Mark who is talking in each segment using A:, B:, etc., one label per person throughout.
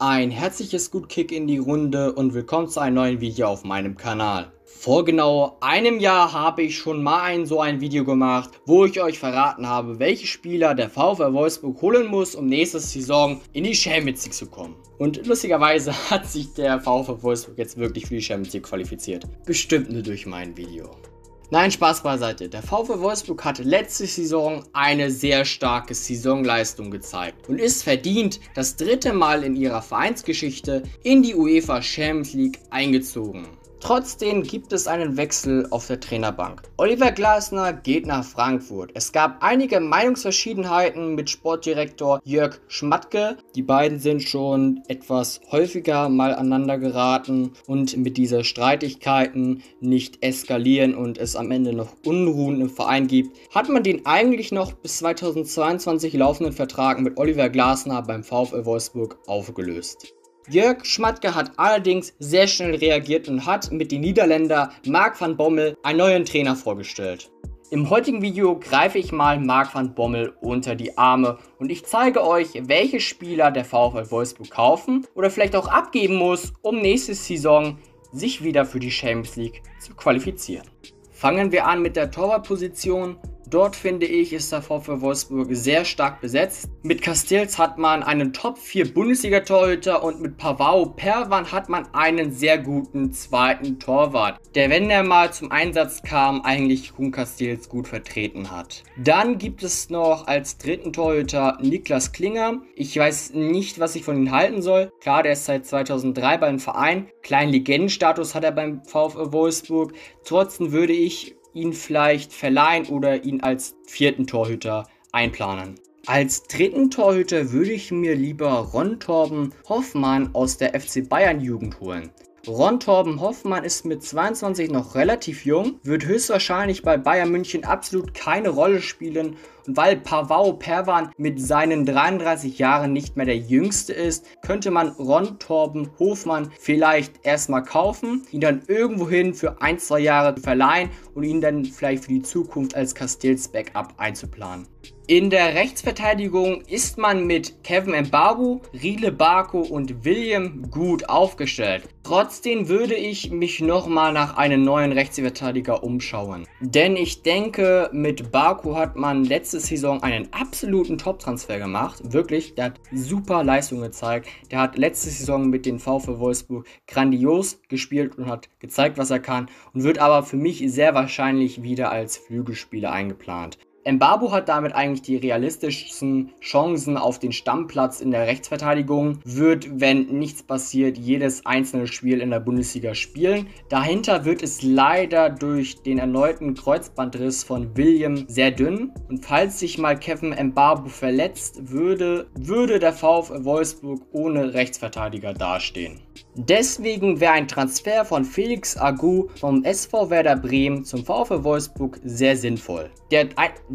A: Ein herzliches Gutkick in die Runde und willkommen zu einem neuen Video auf meinem Kanal. Vor genau einem Jahr habe ich schon mal ein so ein Video gemacht, wo ich euch verraten habe, welche Spieler der VfL Wolfsburg holen muss, um nächste Saison in die Champions League zu kommen. Und lustigerweise hat sich der VfL Wolfsburg jetzt wirklich für die Champions League qualifiziert. Bestimmt nur durch mein Video. Nein, Spaß beiseite. Der VfL Wolfsburg hatte letzte Saison eine sehr starke Saisonleistung gezeigt und ist verdient das dritte Mal in ihrer Vereinsgeschichte in die UEFA Champions League eingezogen. Trotzdem gibt es einen Wechsel auf der Trainerbank. Oliver Glasner geht nach Frankfurt. Es gab einige Meinungsverschiedenheiten mit Sportdirektor Jörg Schmatke. Die beiden sind schon etwas häufiger mal aneinander geraten und mit dieser Streitigkeiten nicht eskalieren und es am Ende noch Unruhen im Verein gibt, hat man den eigentlich noch bis 2022 laufenden Vertrag mit Oliver Glasner beim VfL Wolfsburg aufgelöst. Jörg Schmatke hat allerdings sehr schnell reagiert und hat mit dem Niederländer Mark van Bommel einen neuen Trainer vorgestellt. Im heutigen Video greife ich mal Mark van Bommel unter die Arme und ich zeige euch, welche Spieler der VfL Wolfsburg kaufen oder vielleicht auch abgeben muss, um nächste Saison sich wieder für die Champions League zu qualifizieren. Fangen wir an mit der Torwartposition. Dort finde ich, ist der VfL Wolfsburg sehr stark besetzt. Mit Castells hat man einen Top 4 Bundesliga-Torhüter und mit Pavao Perwan hat man einen sehr guten zweiten Torwart, der, wenn er mal zum Einsatz kam, eigentlich Kuhn Castells gut vertreten hat. Dann gibt es noch als dritten Torhüter Niklas Klinger. Ich weiß nicht, was ich von ihm halten soll. Klar, der ist seit 2003 beim Verein. Kleinen Legendenstatus hat er beim VfL Wolfsburg. Trotzdem würde ich ihn vielleicht verleihen oder ihn als vierten Torhüter einplanen. Als dritten Torhüter würde ich mir lieber Ron Torben Hoffmann aus der FC Bayern Jugend holen. Ron Torben Hoffmann ist mit 22 noch relativ jung, wird höchstwahrscheinlich bei Bayern München absolut keine Rolle spielen und weil Pavao Perwan mit seinen 33 Jahren nicht mehr der jüngste ist, könnte man Ron Torben Hofmann vielleicht erstmal kaufen, ihn dann irgendwohin für ein, zwei Jahre verleihen und ihn dann vielleicht für die Zukunft als Castells Backup einzuplanen. In der Rechtsverteidigung ist man mit Kevin Mbabu, Riele Barco und William gut aufgestellt. Trotzdem würde ich mich nochmal nach einem neuen Rechtsverteidiger umschauen. Denn ich denke, mit Barco hat man letzte Saison einen absoluten Top-Transfer gemacht. Wirklich, der hat super Leistung gezeigt. Der hat letzte Saison mit den VfL Wolfsburg grandios gespielt und hat gezeigt, was er kann. Und wird aber für mich sehr wahrscheinlich wieder als Flügelspieler eingeplant. Mbabu hat damit eigentlich die realistischsten Chancen auf den Stammplatz in der Rechtsverteidigung, wird, wenn nichts passiert, jedes einzelne Spiel in der Bundesliga spielen. Dahinter wird es leider durch den erneuten Kreuzbandriss von William sehr dünn. Und falls sich mal Kevin Mbabu verletzt, würde, würde der VfL Wolfsburg ohne Rechtsverteidiger dastehen. Deswegen wäre ein Transfer von Felix Agu vom SV Werder Bremen zum VfL Wolfsburg sehr sinnvoll. Der,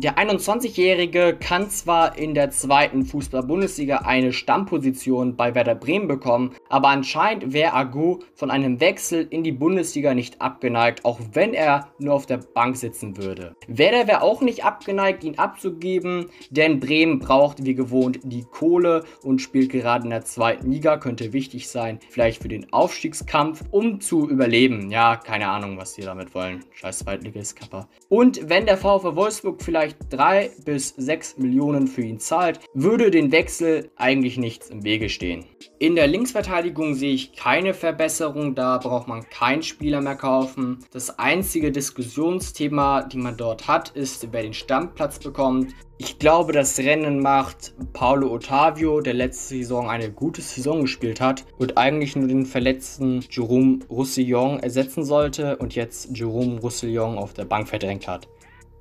A: der 21-Jährige kann zwar in der zweiten Fußball-Bundesliga eine Stammposition bei Werder Bremen bekommen, aber anscheinend wäre Agu von einem Wechsel in die Bundesliga nicht abgeneigt, auch wenn er nur auf der Bank sitzen würde. Werder wäre auch nicht abgeneigt, ihn abzugeben, denn Bremen braucht wie gewohnt die Kohle und spielt gerade in der zweiten Liga, könnte wichtig sein, vielleicht für den Aufstiegskampf, um zu überleben. Ja, keine Ahnung, was die damit wollen. Scheiß Zweitligist-Kappa. Und wenn der VfW Wolfsburg vielleicht 3 bis 6 Millionen für ihn zahlt, würde den Wechsel eigentlich nichts im Wege stehen. In der Linksverteidigung sehe ich keine Verbesserung, da braucht man keinen Spieler mehr kaufen. Das einzige Diskussionsthema, die man dort hat, ist, wer den Stammplatz bekommt. Ich glaube, das Rennen macht Paulo Ottavio, der letzte Saison eine gute Saison gespielt hat und eigentlich nur den verletzten Jerome Roussillon ersetzen sollte und jetzt Jerome Roussillon auf der Bank verdrängt hat.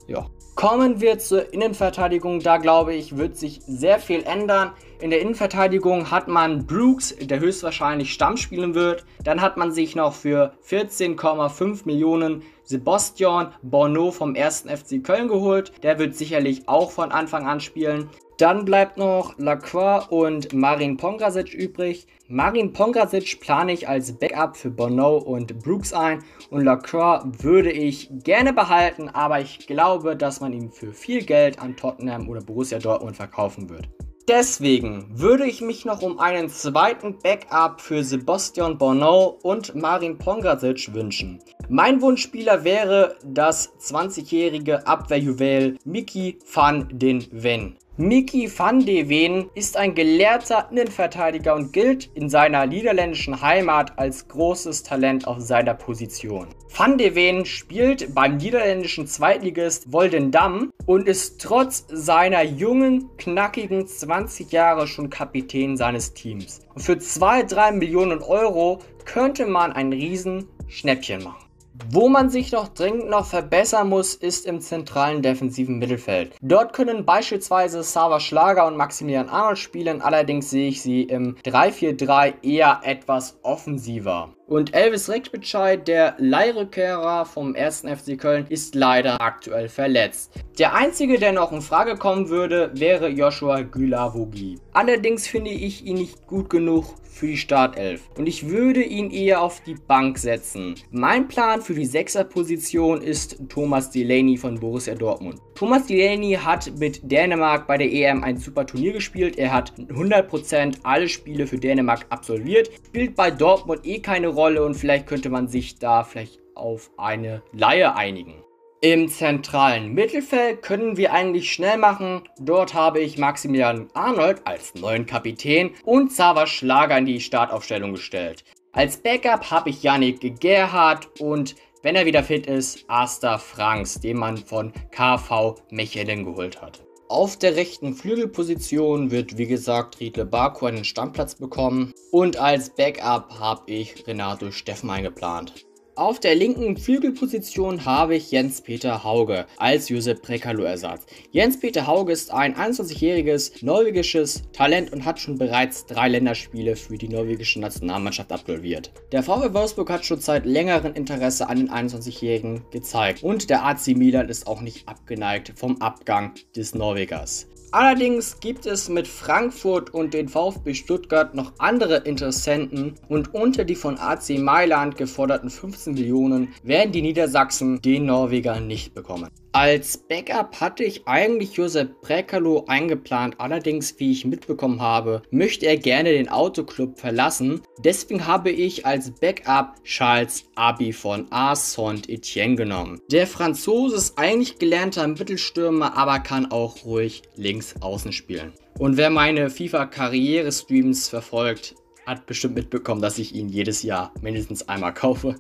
A: Ja. Kommen wir zur Innenverteidigung. Da glaube ich, wird sich sehr viel ändern. In der Innenverteidigung hat man Brooks, der höchstwahrscheinlich Stamm spielen wird. Dann hat man sich noch für 14,5 Millionen Sebastian Bono vom 1. FC Köln geholt. Der wird sicherlich auch von Anfang an spielen. Dann bleibt noch Lacroix und Marin Pongrasic übrig. Marin Pongrasic plane ich als Backup für Bono und Brooks ein und Lacroix würde ich gerne behalten, aber ich glaube, dass man ihn für viel Geld an Tottenham oder Borussia Dortmund verkaufen wird. Deswegen würde ich mich noch um einen zweiten Backup für Sebastian Bornau und Marin Pongracic wünschen. Mein Wunschspieler wäre das 20-jährige Abwehrjuwel Miki van den Ven. Miki van de Ven ist ein gelehrter Innenverteidiger und gilt in seiner niederländischen Heimat als großes Talent auf seiner Position. Van de Ven spielt beim niederländischen Zweitligist Woldendam und ist trotz seiner jungen, knackigen 20 Jahre schon Kapitän seines Teams. Und für 2-3 Millionen Euro könnte man ein Riesen-Schnäppchen machen. Wo man sich noch dringend noch verbessern muss, ist im zentralen defensiven Mittelfeld. Dort können beispielsweise Sava Schlager und Maximilian Arnold spielen, allerdings sehe ich sie im 3-4-3 eher etwas offensiver. Und Elvis Rexbescheid, der Leihrückkehrer vom 1. FC Köln, ist leider aktuell verletzt. Der einzige, der noch in Frage kommen würde, wäre Joshua Gülavogi. Allerdings finde ich ihn nicht gut genug für die Startelf und ich würde ihn eher auf die Bank setzen. Mein Plan für die Sechserposition ist Thomas Delaney von Borussia Dortmund. Thomas Delaney hat mit Dänemark bei der EM ein super Turnier gespielt. Er hat 100% alle Spiele für Dänemark absolviert, spielt bei Dortmund eh keine Rolle und vielleicht könnte man sich da vielleicht auf eine Laie einigen. Im zentralen Mittelfeld können wir eigentlich schnell machen. Dort habe ich Maximilian Arnold als neuen Kapitän und Xaver Schlager in die Startaufstellung gestellt. Als Backup habe ich Yannick Gerhardt und wenn er wieder fit ist, Asta Franks, den man von KV Mechelen geholt hat. Auf der rechten Flügelposition wird wie gesagt Riedle Baku einen Stammplatz bekommen und als Backup habe ich Renato Steffen eingeplant. Auf der linken Flügelposition habe ich Jens-Peter Hauge als Josep Prekalo-Ersatz. Jens-Peter Hauge ist ein 21-jähriges norwegisches Talent und hat schon bereits drei Länderspiele für die norwegische Nationalmannschaft absolviert. Der VW Wolfsburg hat schon seit längerem Interesse an den 21-Jährigen gezeigt und der AC Milan ist auch nicht abgeneigt vom Abgang des Norwegers. Allerdings gibt es mit Frankfurt und den VfB Stuttgart noch andere Interessenten und unter die von AC Mailand geforderten 15 Millionen werden die Niedersachsen den Norweger nicht bekommen. Als Backup hatte ich eigentlich Josep Prekalo eingeplant, allerdings, wie ich mitbekommen habe, möchte er gerne den Autoclub verlassen. Deswegen habe ich als Backup Charles Abi von A. Saint-Etienne genommen. Der Franzose ist eigentlich gelernter Mittelstürmer, aber kann auch ruhig links außen spielen. Und wer meine FIFA-Karriere-Streams verfolgt, hat bestimmt mitbekommen, dass ich ihn jedes Jahr mindestens einmal kaufe.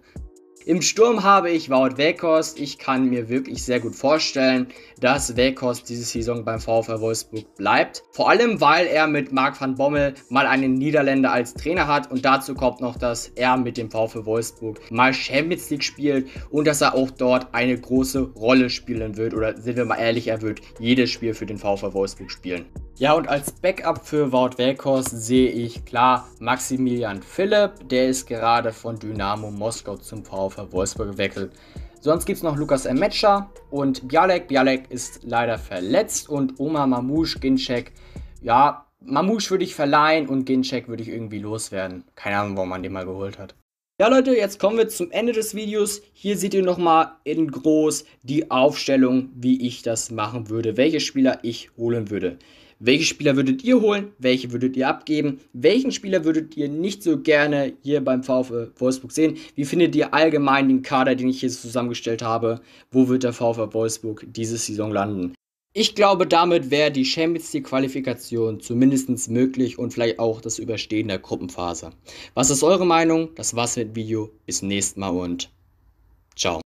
A: Im Sturm habe ich Wout Weghorst. Ich kann mir wirklich sehr gut vorstellen, dass Weghorst diese Saison beim VfL Wolfsburg bleibt. Vor allem, weil er mit Marc van Bommel mal einen Niederländer als Trainer hat und dazu kommt noch, dass er mit dem VfL Wolfsburg mal Champions League spielt und dass er auch dort eine große Rolle spielen wird. Oder sind wir mal ehrlich, er wird jedes Spiel für den VfL Wolfsburg spielen. Ja, und als Backup für Wout Weghorst sehe ich klar Maximilian Philipp. Der ist gerade von Dynamo Moskau zum VfL Wolfsburg gewechselt. Sonst gibt es noch Lukas Emetscher und Bialek. Bialek ist leider verletzt und Oma Mamouche, Ginczek. Ja, Mamouche würde ich verleihen und Ginczek würde ich irgendwie loswerden. Keine Ahnung, warum man den mal geholt hat. Ja Leute, jetzt kommen wir zum Ende des Videos. Hier seht ihr nochmal in groß die Aufstellung, wie ich das machen würde, welche Spieler ich holen würde. Welche Spieler würdet ihr holen? Welche würdet ihr abgeben? Welchen Spieler würdet ihr nicht so gerne hier beim VfL Wolfsburg sehen? Wie findet ihr allgemein den Kader, den ich hier zusammengestellt habe? Wo wird der VfL Wolfsburg diese Saison landen? Ich glaube, damit wäre die Champions League Qualifikation zumindest möglich und vielleicht auch das Überstehen der Gruppenphase. Was ist eure Meinung? Das war's mit dem Video. Bis zum nächsten Mal und ciao.